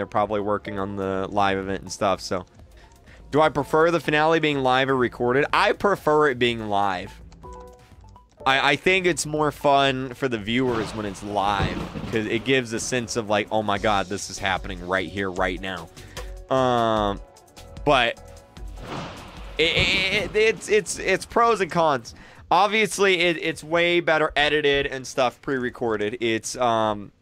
they're probably working on the live event and stuff. So, do I prefer the finale being live or recorded? I prefer it being live. I, I think it's more fun for the viewers when it's live because it gives a sense of like, oh my god, this is happening right here, right now. Um, but it, it, it's it's it's pros and cons. Obviously, it's way better edited and stuff pre-recorded. It's um